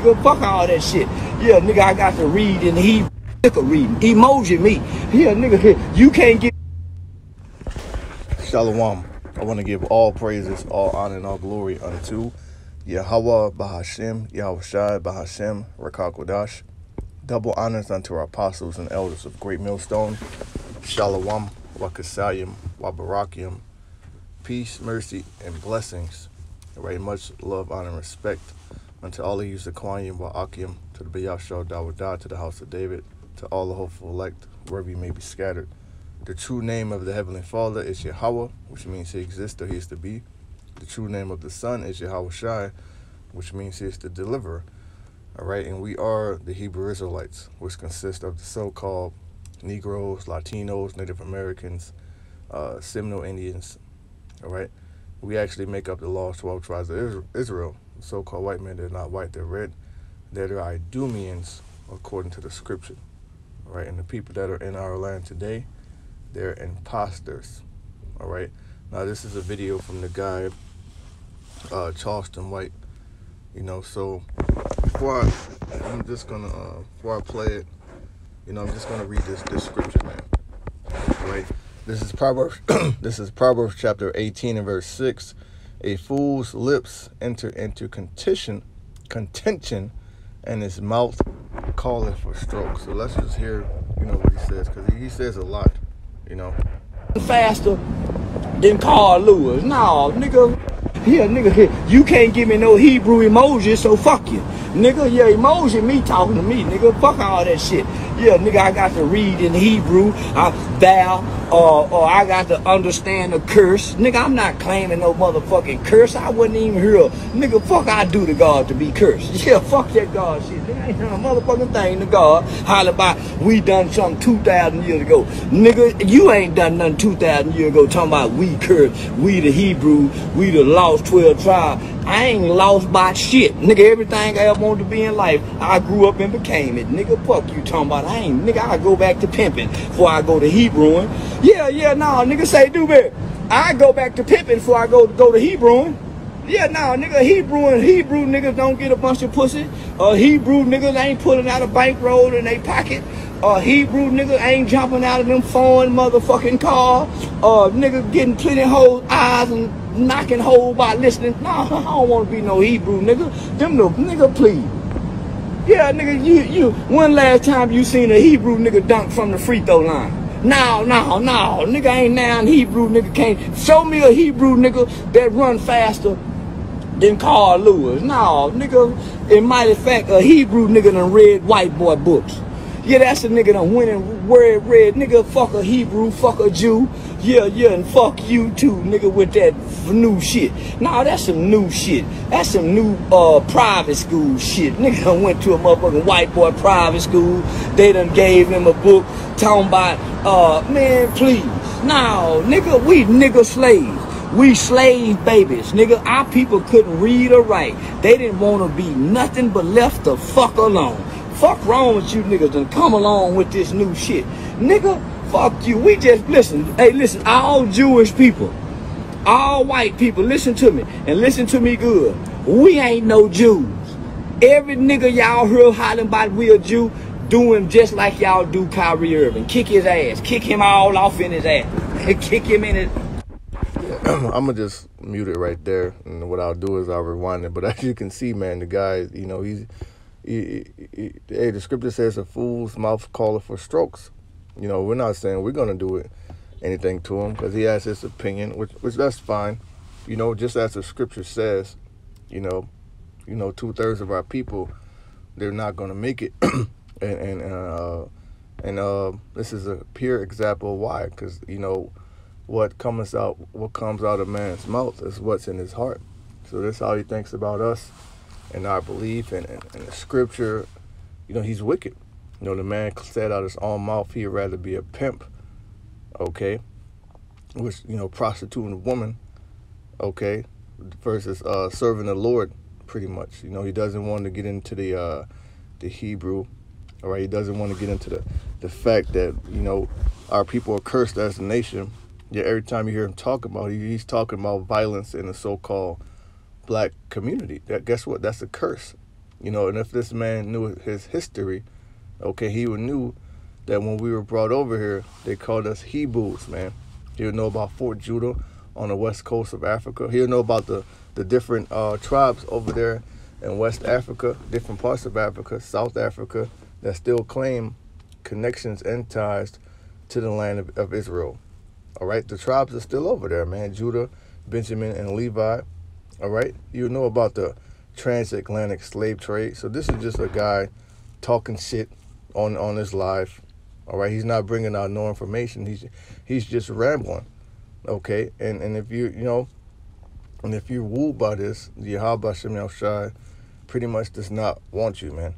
nigga. Fuck all that shit. Yeah, nigga, I got to read in Hebrew. Of reading. Emoji me. Yeah, nigga, you can't get. Shalom. I want to give all praises, all honor, and all glory unto Yahweh Bahashem, Yahweh Shai Bahashem, Rakakwadash. Double honors unto our apostles and elders of Great Millstone. Shalom, Wakasayim, Wabarakium. Peace, mercy, and blessings. Right, much love, honor, and respect unto all of you, Zaquanium, Wa'akim, to the Bayashal Dawadah, to the house of David, to all the hopeful elect, wherever you may be scattered. The true name of the Heavenly Father is Yahweh, which means He exists or He is to be. The true name of the Son is Yahweh Shai, which means He is the deliverer. All right, and we are the Hebrew Israelites, which consist of the so called Negroes, Latinos, Native Americans, uh, Seminole Indians. All right, we actually make up the lost 12 tribes of Israel. The so called white men, they're not white, they're red. They're the Idumeans, according to the scripture. Right, and the people that are in our land today, they're imposters. All right. Now this is a video from the guy uh, Charleston White. You know, so before I, I'm just gonna uh, before I play it, you know, I'm just gonna read this this scripture, man. Right. This is Proverbs. this is Proverbs chapter 18 and verse 6. A fool's lips enter into contention, contention, and his mouth calling for stroke. So let's just hear, you know, what he says, because he, says a lot you know. Faster than Carl Lewis. No, nigga. Here, nigga, here. You can't give me no Hebrew emoji, so fuck you. Nigga, yeah, emoji me talking to me, nigga. Fuck all that shit. Yeah, nigga, I got to read in Hebrew. I, thou, or, or I got to understand the curse. Nigga, I'm not claiming no motherfucking curse. I wouldn't even hear. Nigga, fuck I do to God to be cursed. Yeah, fuck that God shit. Nigga, ain't no motherfucking thing to God. Holler about we done something 2,000 years ago. Nigga, you ain't done nothing 2,000 years ago talking about we cursed. We the Hebrew. We the lost 12 tribe. I ain't lost by shit. Nigga, everything I ever wanted to be in life, I grew up and became it. Nigga, fuck you talking about. I ain't, nigga, I go back to pimping before I go to Hebrewing. Yeah, yeah, nah, nigga say do better. I go back to pimping before I go to go to Hebrewing. Yeah, nah, nigga, Hebrew and Hebrew niggas don't get a bunch of pussy. Uh, Hebrew niggas ain't pulling out a bankroll in their pocket. Uh, Hebrew niggas ain't jumping out of them foreign motherfucking car. Uh, nigga getting plenty hoes eyes and knocking holes by listening. No, I don't want to be no Hebrew nigga. Them no nigga, please. Yeah, nigga, you you. One last time you seen a Hebrew nigga dunk from the free throw line? No, no, no, nigga ain't now Hebrew nigga can't. Show me a Hebrew nigga that run faster than Carl Lewis. No, nigga, in mighty fact, a Hebrew nigga done read white boy books. Yeah, that's a nigga done and read, read, nigga, fuck a Hebrew, fuck a Jew. Yeah, yeah, and fuck you too, nigga, with that new shit. Nah, that's some new shit. That's some new uh private school shit. Nigga done went to a motherfucking white boy private school. They done gave him a book talking about, uh, man, please. Nah, nigga, we nigga slaves. We slave babies, nigga. Our people couldn't read or write. They didn't want to be nothing but left the fuck alone. Fuck wrong with you niggas and come along with this new shit. Nigga, Fuck you. We just listen. Hey, listen. All Jewish people, all white people, listen to me and listen to me good. We ain't no Jews. Every nigga y'all heard hollering about we a Jew, doing just like y'all do Kyrie Irving. Kick his ass. Kick him all off in his ass. Kick him in his. I'm gonna just mute it right there, and what I'll do is I'll rewind it. But as you can see, man, the guy, you know, he's, he, he, he, hey, the scripture says a fool's mouth calleth for strokes. You know, we're not saying we're gonna do it anything to him because he has his opinion, which which that's fine. You know, just as the scripture says, you know, you know, two thirds of our people, they're not gonna make it, and and uh, and uh, this is a pure example why, because you know, what comes out, what comes out of man's mouth is what's in his heart. So that's how he thinks about us and our belief and, and, and the scripture. You know, he's wicked. You know, the man said out his own mouth he'd rather be a pimp, okay, which, you know, prostituting a woman, okay, versus uh, serving the Lord, pretty much. You know, he doesn't want to get into the uh, the Hebrew, all right? He doesn't want to get into the, the fact that, you know, our people are cursed as a nation. Yeah, every time you hear him talk about it, he's talking about violence in the so-called black community. That guess what? That's a curse. You know, and if this man knew his history, okay, he knew that when we were brought over here, they called us Hebrews, man. He would know about Fort Judah on the west coast of Africa. He would know about the, the different uh, tribes over there in West Africa, different parts of Africa, South Africa, that still claim connections and ties to the land of, of Israel. All right, the tribes are still over there, man. Judah, Benjamin, and Levi. All right, you know about the transatlantic slave trade. So this is just a guy talking shit on on his live. All right, he's not bringing out no information. He's he's just rambling. Okay, and and if you you know, and if you're wooed by this, the Yahweh Shem Shai pretty much does not want you, man.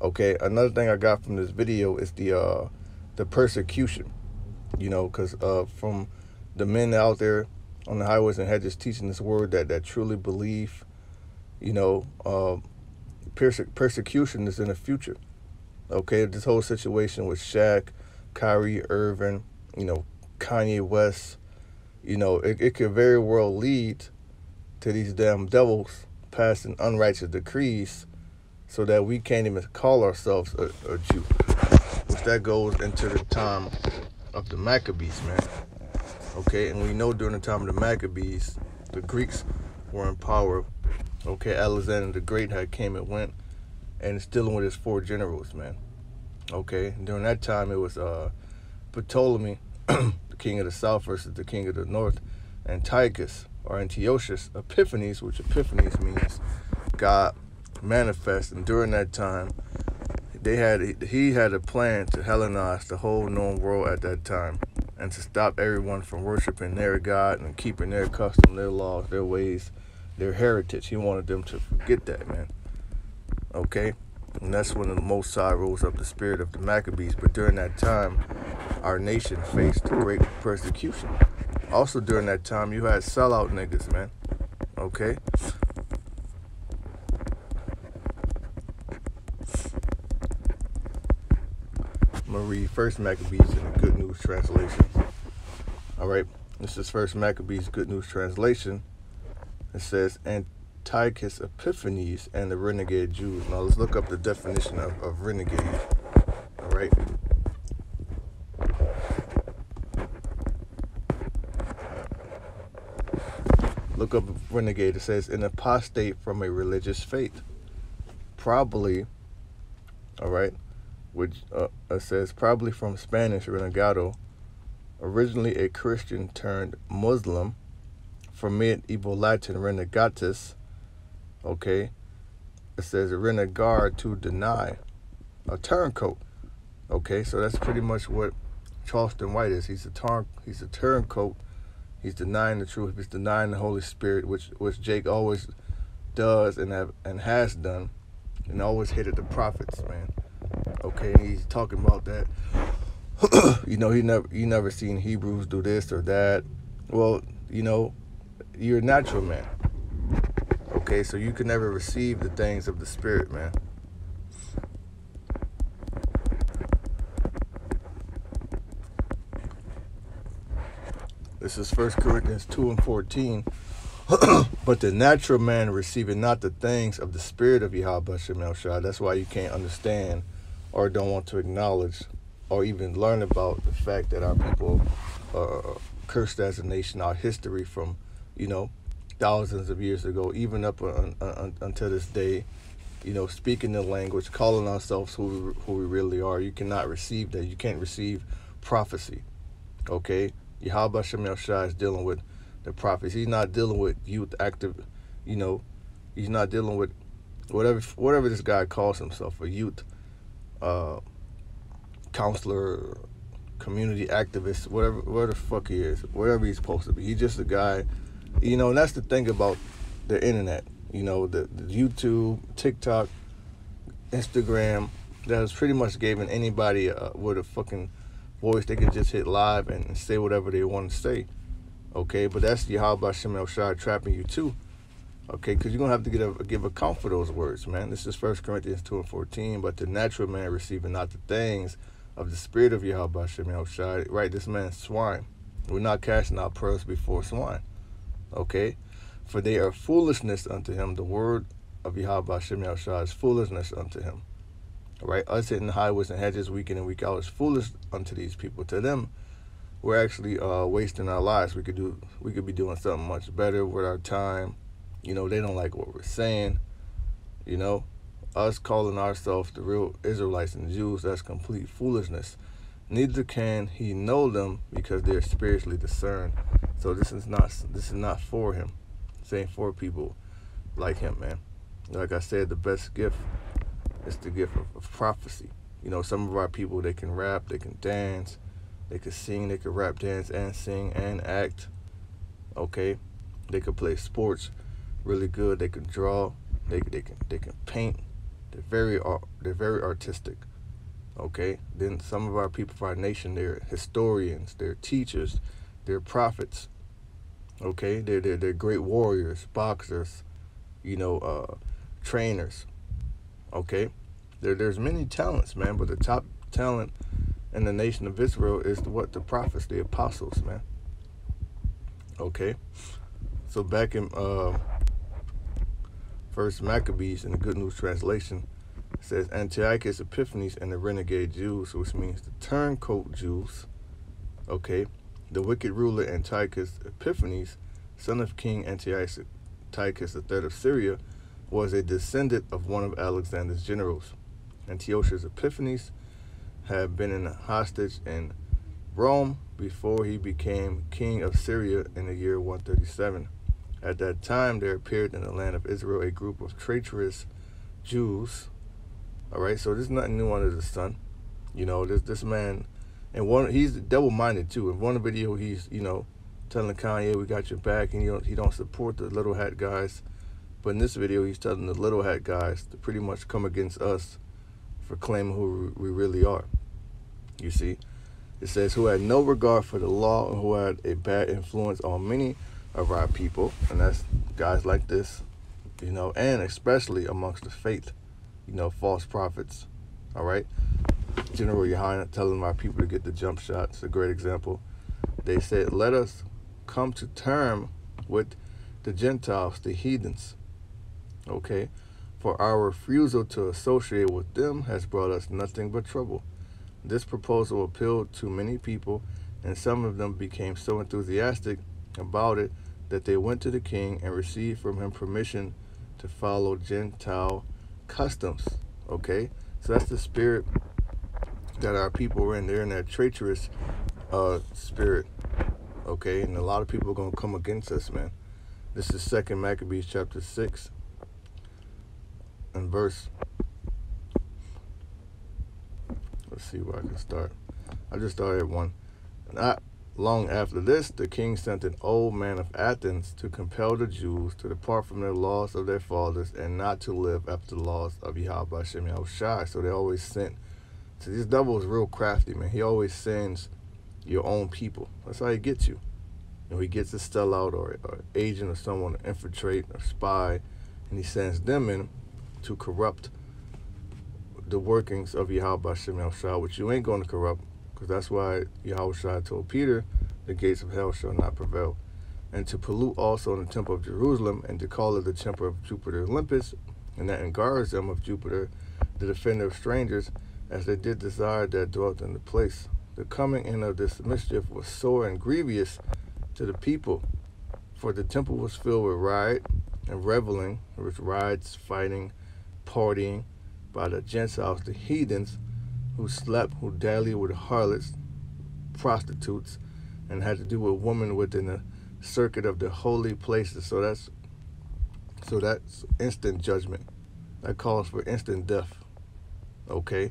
Okay, another thing I got from this video is the uh the persecution. You know, because uh from the men out there on the highways and hedges teaching this word that that truly believe, you know, uh, perse- persecution is in the future. Okay, this whole situation with Shaq, Kyrie Irving, you know, Kanye West, you know, it, it could very well lead to these damn devils passing unrighteous decrees so that we can't even call ourselves a, a Jew. Which that goes into the time of the Maccabees, man. Okay, and we know during the time of the Maccabees, the Greeks were in power. Okay, Alexander the Great had came and went, and is dealing with his four generals, man. Okay, during that time it was uh, Ptolemy, the king of the south versus the king of the north, Antiochus or Antiochus Epiphanes, which Epiphanes means God manifest. And during that time, they had he had a plan to Hellenize the whole known world at that time and to stop everyone from worshiping their God and keeping their custom, their laws, their ways, their heritage. He wanted them to forget that, man. Okay? And that's when the Most High rose up the spirit of the Maccabees. But during that time, our nation faced great persecution. Also during that time, you had sellout niggas, man. Okay? I'm gonna read First Maccabees in the Good News translation. All right, this is First Maccabees Good News translation. It says Antiochus Epiphanes and the renegade Jews. Now let's look up the definition of, of renegade. All right. Look up renegade. It says an apostate from a religious faith. Probably, all right, which uh, it says probably from Spanish renegado, originally a Christian turned Muslim, from medieval Latin renegatus. Okay, it says renegar to deny, a turncoat. Okay, so that's pretty much what Charleston White is. He's a turn he's a turncoat. He's denying the truth. He's denying the Holy Spirit, which which Jake always does and have and has done, and always hated the prophets, man. Okay, and he's talking about that. you know, he never you never seen Hebrews do this or that. Well, you know, you're a natural man. Okay, so you can never receive the things of the spirit, man. This is First Corinthians 2 and 14. but the natural man receiving not the things of the spirit of Yahweh Shemel. That's why you can't understand or don't want to acknowledge or even learn about the fact that our people are cursed as a nation, our history from, you know, thousands of years ago, even up un, un, until this day, you know, speaking the language, calling ourselves who, who we really are. You cannot receive that. You can't receive prophecy. Okay? Yahweh Shem Shai is dealing with the prophets. He's not dealing with youth active, you know, he's not dealing with whatever whatever this guy calls himself, a youth uh, counselor, community activist, whatever, whatever the fuck he is, whatever he's supposed to be. He's just a guy, you know. That's the thing about the internet, you know, the, the YouTube, TikTok, Instagram. That has pretty much given anybody uh, with a fucking voice they can just hit live and say whatever they want to say. Okay, but that's Yahweh Shem Shai trapping you too. Okay, because you're gonna have to get a, give account for those words, man. This is First Corinthians two and fourteen. But the natural man receiving not the things of the spirit of Yahweh Shem Shai. Right, this man's swine. We're not casting out pearls before swine. Okay, for they are foolishness unto him. The word of Yahweh Shem Yahushua is foolishness unto him. Right? Us hitting highways and hedges week in and week out is foolish unto these people. To them, we're actually uh, wasting our lives. We could do we could be doing something much better with our time. You know, they don't like what we're saying. You know, us calling ourselves the real Israelites and Jews, that's complete foolishness. Neither can he know them because they're spiritually discerned. So this is not this is not for him. Ain't for people like him, man. Like I said, the best gift is the gift of, of prophecy. You know, some of our people they can rap, they can dance, they can sing, they can rap, dance, and sing and act. Okay, they can play sports really good. They can draw. They they can they can paint. They're very they're very artistic. Okay, then some of our people of our nation they're historians, they're teachers, they're prophets. Okay, they're they're, they're great warriors, boxers, you know, uh, trainers. Okay, there there's many talents, man, but the top talent in the nation of Israel is what the prophets, the apostles, man. Okay, so back in uh, First Maccabees in the Good News Translation says Antiochus Epiphanes and the renegade Jews, which means the turncoat Jews. Okay, the wicked ruler Antiochus Epiphanes, son of King Antiochus III of Syria, was a descendant of one of Alexander's generals. Antiochus Epiphanes had been in a hostage in Rome before he became king of Syria in the year 137. At that time, there appeared in the land of Israel a group of traitorous Jews. All right, so there's nothing new under the sun. You know, this this man, and one he's double-minded too. In one video, he's you know telling Kanye, "We got your back," and you know he don't support the little hat guys. But in this video, he's telling the little hat guys to pretty much come against us for claiming who we really are. You see, it says, "Who had no regard for the law and who had a bad influence on many." of our people, and that's guys like this, you know, and especially amongst the faith, you know, false prophets. All right, General Yohanan telling my people to get the jump shots. A great example. They said, "Let us come to term with the Gentiles, the heathens." Okay, for our refusal to associate with them has brought us nothing but trouble. This proposal appealed to many people, and some of them became so enthusiastic about it that they went to the king and received from him permission to follow Gentile customs. Okay? So that's the spirit that our people are in. They're in that traitorous uh, spirit. Okay? And a lot of people are to come against us, man. This is Second Maccabees chapter 6 and verse. Let's see where I can start. I just started at 1. Not Long after this, the king sent an old man of Athens to compel the Jews to depart from the laws of their fathers and not to live after the laws of Yahweh Shem Yahushai. So they always sent. So this devil is real crafty, man. He always sends your own people. That's how he gets you. You know, he gets a sellout or, an agent or someone to infiltrate or spy, and he sends them in to corrupt the workings of Yahweh Shem Yahushai, which you ain't going to corrupt because that's why Yahweh told Peter, the gates of hell shall not prevail. And to pollute also the temple of Jerusalem, and to call it the temple of Jupiter Olympus, and that in Garizim of Jupiter, the defender of strangers, as they did desire that dwelt in the place. The coming in of this mischief was sore and grievous to the people, for the temple was filled with riot and reveling, with rides, fighting, partying by the Gentiles, the heathens, who slept, who dallied with harlots, prostitutes, and had to do with women within the circuit of the holy places. So that's so that's instant judgment. That calls for instant death. Okay?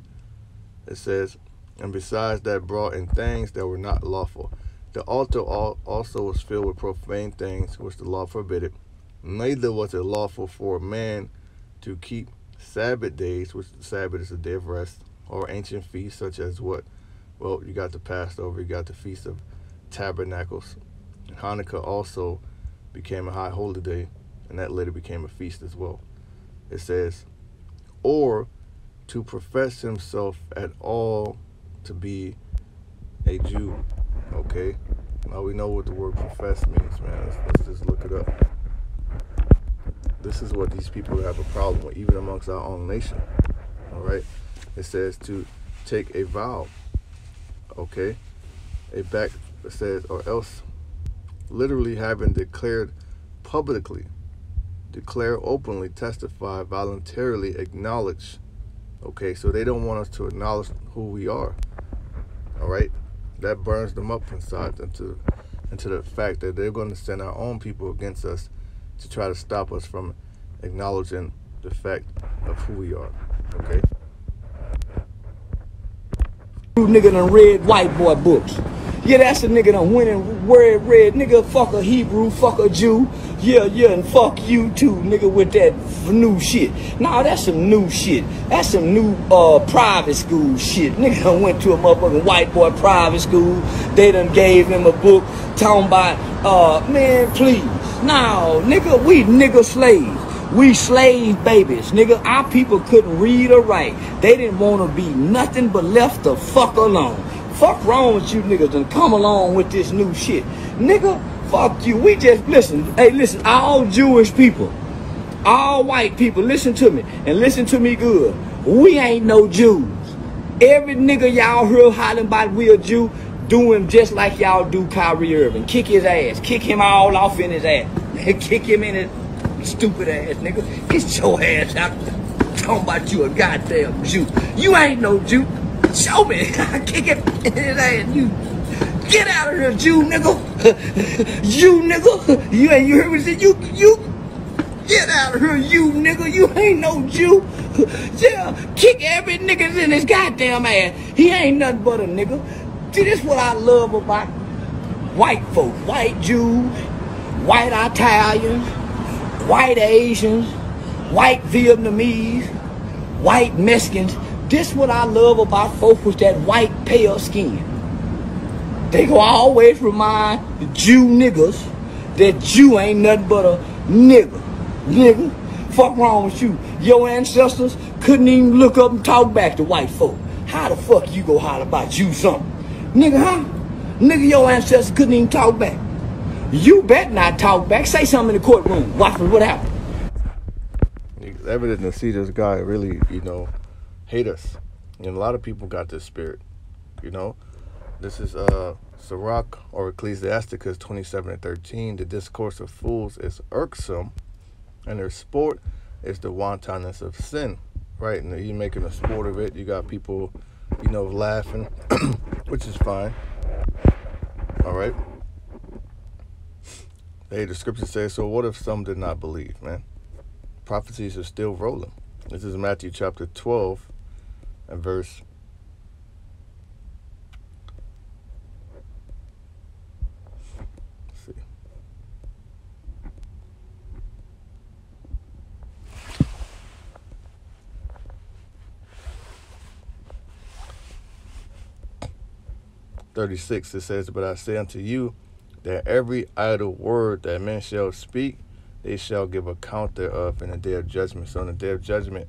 It says, and besides that brought in things that were not lawful. The altar also was filled with profane things which the law forbidded. Neither was it lawful for a man to keep Sabbath days, which the Sabbath is a day of rest, or ancient feasts such as what? Well, you got the Passover, you got the Feast of Tabernacles. Hanukkah also became a high holy day, and that later became a feast as well. It says, or to profess himself at all to be a Jew. Okay? Now we know what the word profess means, man. Let's, let's just look it up. this is what these people have a problem with, even amongst our own nation. All right, it says to take a vow. Okay, a back says or else, literally having declared publicly, declare openly, testify, voluntarily acknowledge. Okay, so they don't want us to acknowledge who we are. All right, that burns them up inside into into the fact that they're going to send our own people against us to try to stop us from acknowledging the fact of who we are. Okay. Nigga done read white boy books. Yeah, that's a nigga done went and read, nigga, fuck a Hebrew, fuck a Jew. Yeah, yeah, and fuck you too, nigga, with that new shit. Nah, that's some new shit. That's some new uh private school shit. Nigga done went to a motherfucking white boy private school. They done gave him a book talking about, uh, man, please. Now, nigga, we nigga slaves. We slave babies, nigga. Our people couldn't read or write. They didn't want to be nothing but left the fuck alone. Fuck wrong with you niggas and come along with this new shit. Nigga, fuck you. We just, listen, hey, listen, all Jewish people, all white people, listen to me and listen to me good. We ain't no Jews. Every nigga y'all heard hollering about we a Jew, doing just like y'all do Kyrie Irving. Kick his ass. Kick him all off in his ass. Kick him in his stupid ass, nigga. Get your ass out. Talking about you a goddamn Jew. You ain't no Jew. Show me. Kick it in his ass. You get out of here, Jew nigga. you nigga. You ain't you heard me say you you get out of here, you nigga. You ain't no Jew. Yeah, kick every nigga in his goddamn ass. He ain't nothing but a nigga. See, this what I love about white folk, white Jews, white Italians, white Asians, white Vietnamese, white Mexicans. This what I love about folks with that white pale skin. They go always remind the Jew niggas that Jew ain't nothing but a nigga. Nigga, fuck wrong with you? Your ancestors couldn't even look up and talk back to white folk. How the fuck you go holler about you something? Nigga, huh? Nigga, your ancestors couldn't even talk back. You bet not talk back. Say something in the courtroom. Watch what happened. It's evident to see this guy really, you know, hate us. And a lot of people got this spirit, you know. This is uh Sirach or Ecclesiasticus 27 and 13. The discourse of fools is irksome, and their sport is the wantonness of sin. Right? And you making a sport of it. You got people, you know, laughing, which is fine. All right. Hey, the scripture says, so what if some did not believe, man? Prophecies are still rolling. This is Matthew chapter 12 and verse see. Thirty-six. It says, "But I say unto you, that every idle word that men shall speak, they shall give account thereof in the day of judgment." So, in the day of judgment,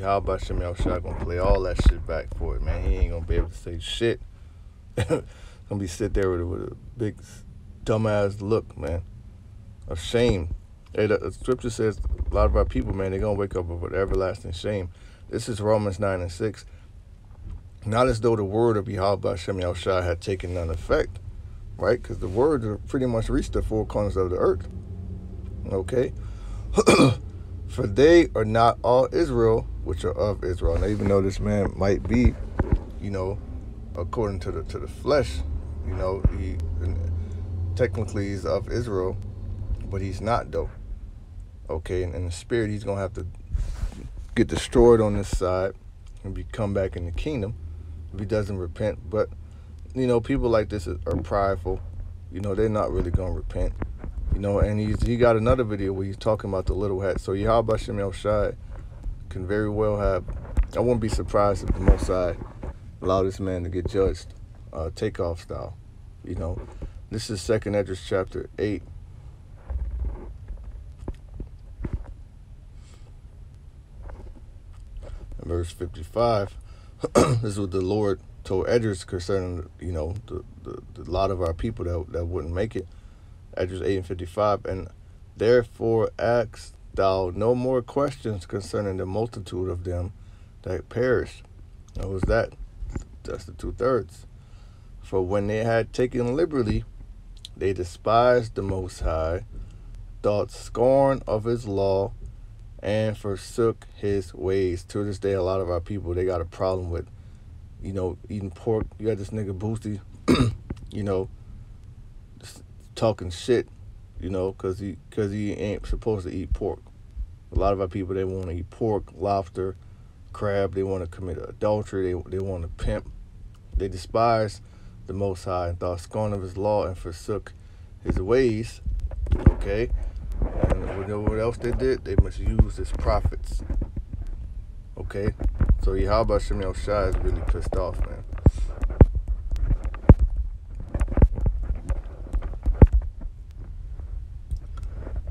how about Shem Shot gonna play all that shit back for it, man? He ain't gonna be able to say shit. gonna be sit there with a, with a big dumbass look, man, of shame. Hey, the, the scripture says a lot of our people, man, they're gonna wake up with everlasting shame. This is Romans nine and six. Not as though the word of Yahweh Shem Shah had taken none effect, right? Because the word pretty much reached the four corners of the earth. Okay. For they are not all Israel, which are of Israel. Now, even though this man might be, you know, according to the to the flesh, you know, he technically he's of Israel, but he's not though. Okay, and in the spirit, he's gonna have to get destroyed on this side and be come back in the kingdom if he doesn't repent. But you know, people like this are prideful. You know, they're not really gonna repent. You know, and he's he got another video where he's talking about the little hat. So Yahweh Shem Shai can very well have. I wouldn't be surprised if the Most High allow this man to get judged, uh, takeoff style. You know, this is Second Esdras chapter eight. Verse 55, this is what the Lord told Esdras concerning, you know, the, the, the lot of our people that, that wouldn't make it. Esdras 8 and 55. And Therefore ask thou no more questions concerning the multitude of them that perished. What was that? That's the two thirds. For when they had taken liberty, they despised the Most High, thought scorn of his law, and forsook his ways. To this day, a lot of our people they got a problem with, you know, eating pork. You got this nigga Boosie, you know, talking shit, you know, cause he cause he ain't supposed to eat pork. A lot of our people they want to eat pork, lobster, crab. They want to commit adultery. They they want to pimp. They despise the Most High and thought scorn of His law and forsook His ways. Okay, and what else they did? They misused His prophets. Okay, so Yahweh Shem Shai is really pissed off, man.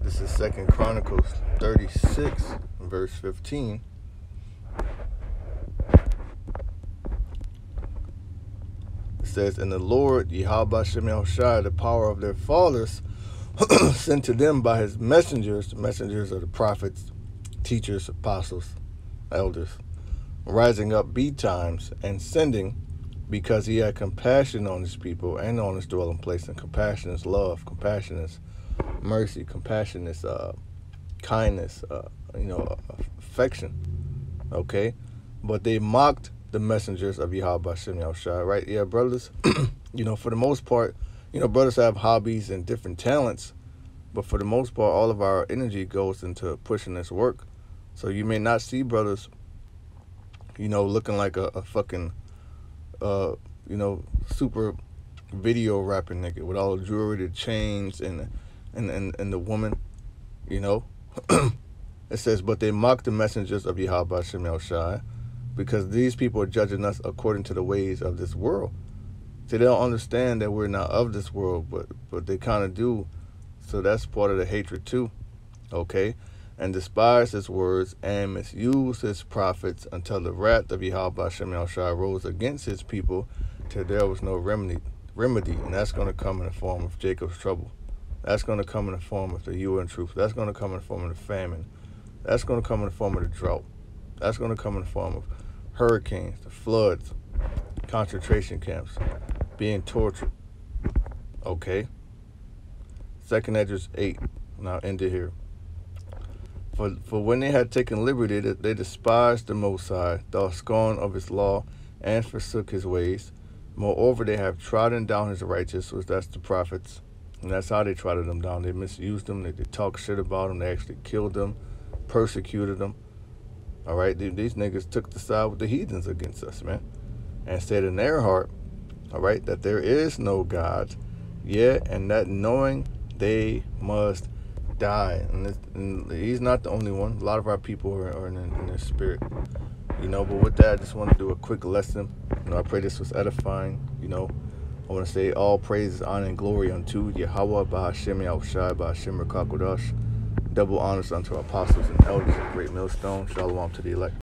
This is Second Chronicles 36, verse 15. It says, And the Lord, Yahweh Shem Shai, the power of their fathers, sent to them by his messengers, The messengers of the prophets, teachers, apostles, elders, rising up betimes and sending because he had compassion on his people and on his dwelling place. And compassion is love, compassion is mercy, compassion is uh, kindness, uh, you know, affection. Okay? But they mocked the messengers of Yahweh Shem Shai, right? Yeah, brothers, you know, for the most part, you know, brothers have hobbies and different talents, but for the most part, all of our energy goes into pushing this work. So you may not see brothers, you know, looking like a, a fucking, uh, you know, super video rapping nigga with all the jewelry, the chains, and and and, and the woman, you know. it says, but they mock the messengers of Yahweh Shem Shai because these people are judging us according to the ways of this world. See, they don't understand that we're not of this world, but but they kind of do. So that's part of the hatred too. Okay? And despise his words and misuse his prophets until the wrath of Yahweh Shem Shai rose against his people till there was no remedy remedy. And that's gonna come in the form of Jacob's trouble. That's gonna come in the form of the you truth. That's gonna come in the form of the famine. That's gonna come in the form of the drought. That's gonna come in the form of hurricanes, the floods, concentration camps, being tortured. Okay. Second Esdras 8. Now end it here. For, for when they had taken liberty, they despised the Most High, thought scorn of his law, and forsook his ways. Moreover, they have trodden down his righteous, that's the prophets. And that's how they trodden them down. They misused them. They, they talked shit about them. They actually killed them, persecuted them. All right, these niggas took the side with the heathens against us, man, and said in their heart, all right, that there is no God, yeah, and that knowing they must die. And, and he's not the only one. A lot of our people are, are in, in their spirit, you know. But with that, I just want to do a quick lesson. You know, I pray this was edifying. You know, I want to say all praise, honor, and glory unto Yahweh, Bahashem Yahushai, Bahashem Rakakodash double honors unto our apostles and elders of Great Millstone. Shalom to the elect.